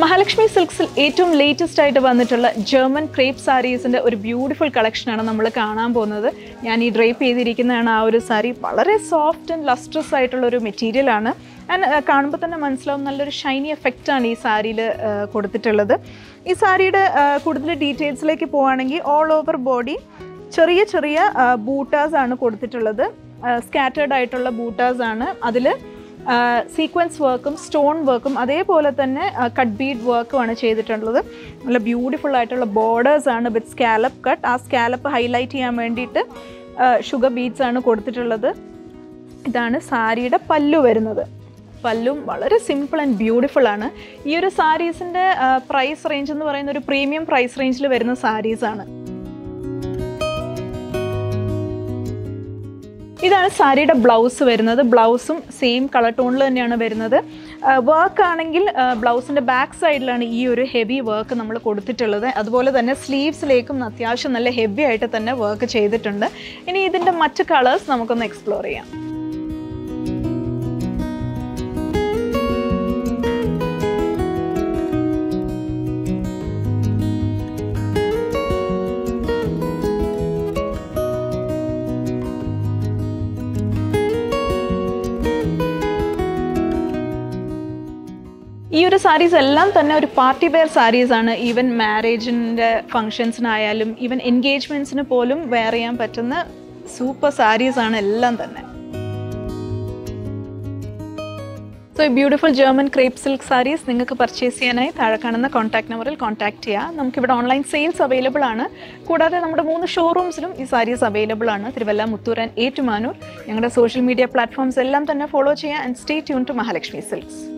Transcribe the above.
മഹാലക്ഷ്മി സിൽക്സിൽ ഏറ്റവും ലേറ്റസ്റ്റ് ആയിട്ട് വന്നിട്ടുള്ള ജർമ്മൻ ക്രേപ്പ് സാരീസിന്റെ ഒരു ബ്യൂട്ടിഫുൾ കളക്ഷനാണ് നമ്മൾ കാണാൻ പോകുന്നത്. ഞാൻ ഈ ഡ്രേപ്പ് ചെയ്തിരിക്കുന്നതാണ് ആ ഒരു സാരി വളരെ സോഫ്റ്റ് ആൻഡ് ലസ്ട്രസ് ആയിട്ടുള്ള ഒരു മെറ്റീരിയലാണ് ആൻഡ് കാണുമ്പോൾ തന്നെ മനസ്സിലാവും നല്ലൊരു ഷൈനി എഫക്റ്റാണ് ഈ സാരിയിൽ കൊടുത്തിട്ടുള്ളത്. ഈ സാരിയുടെ കൂടുതൽ ഡീറ്റെയിൽസിലേക്ക് പോവുകയാണെങ്കിൽ ഓൾ ഓവർ ബോഡി ചെറിയ ചെറിയ ബൂട്ടാസ് ആണ് കൊടുത്തിട്ടുള്ളത്. സ്കാറ്റേഡ് ആയിട്ടുള്ള ബൂട്ടാസ് ആണ്. അതിൽ സീക്വൻസ് വർക്കും സ്റ്റോൺ വർക്കും അതേപോലെ തന്നെ കട്ട് ബീഡ് വർക്കുമാണ് ചെയ്തിട്ടുള്ളത്. നല്ല ബ്യൂട്ടിഫുൾ ആയിട്ടുള്ള ബോർഡേഴ്സാണ് വിത്ത് സ്കാലപ്പ് കട്ട് ആ സ്കാലപ്പ് ഹൈലൈറ്റ് ചെയ്യാൻ വേണ്ടിയിട്ട് ഷുഗർ ബീഡ്സ് ആണ് കൊടുത്തിട്ടുള്ളത്. ഇതാണ് സാരിയുടെ പല്ലു വരുന്നത്. പല്ലും വളരെ സിമ്പിൾ ആൻഡ് ബ്യൂട്ടിഫുൾ ആണ്. ഈ ഒരു സാരീസിന്റെ പ്രൈസ് റേഞ്ച് എന്ന് പറയുന്ന ഒരു പ്രീമിയം പ്രൈസ് റേഞ്ചിൽ വരുന്ന സാരീസാണ് ഇതാണ് സാരിയുടെ ബ്ലൗസ് വരുന്നത്. ബ്ലൗസും സെയിം കളർ ടോണിൽ തന്നെയാണ് വരുന്നത്. വർക്ക് ആണെങ്കിൽ ബ്ലൗസിന്റെ ബാക്ക് സൈഡിലാണ് ഈ ഒരു ഹെവി വർക്ക് നമ്മൾ കൊടുത്തിട്ടുള്ളത്. അതുപോലെ തന്നെ സ്ലീവ്സിലേക്കും അത്യാവശ്യം നല്ല ഹെവി ആയിട്ട് തന്നെ വർക്ക് ചെയ്തിട്ടുണ്ട്. ഇനി ഇതിന്റെ മറ്റ് കളേഴ്സ് നമുക്കൊന്ന് എക്സ്പ്ലോർ ചെയ്യാം. ഈ ഒരു സാരീസ് എല്ലാം തന്നെ ഒരു പാർട്ടി വെയർ സാരീസ് ആണ്. ഈവൻ മാരേജിന്റെ ഫങ്ഷൻസിനായാലും ഈവൻ എൻഗേജ്മെന്റ്സിന് പോലും വെയർ ചെയ്യാൻ പറ്റുന്ന സൂപ്പർ സാരീസ് ആണ് എല്ലാം തന്നെ. സോ ഈ beautiful German crepe silk sarees നിങ്ങൾക്ക് പർച്ചേസ് ചെയ്യാനായി താഴെ കാണുന്ന കോൺടാക്ട് നമ്പറിൽ കോൺടാക്ട് ചെയ്യാം. നമുക്കിവിടെ ഓൺലൈൻ സെയിൽസ് അവൈലബിൾ ആണ്. കൂടാതെ നമ്മുടെ മൂന്ന് ഷോറൂംസിലും ഈ സാരീസ് അവൈലബിൾ ആണ്. തിരുവല്ല മുത്തൂരൻ ഏറ്റുമാനൂർ. ഞങ്ങളുടെ സോഷ്യൽ മീഡിയ പ്ലാറ്റ്ഫോംസ് എല്ലാം തന്നെ ഫോളോ ചെയ്യാം. And stay tune to Mahalakshmi silks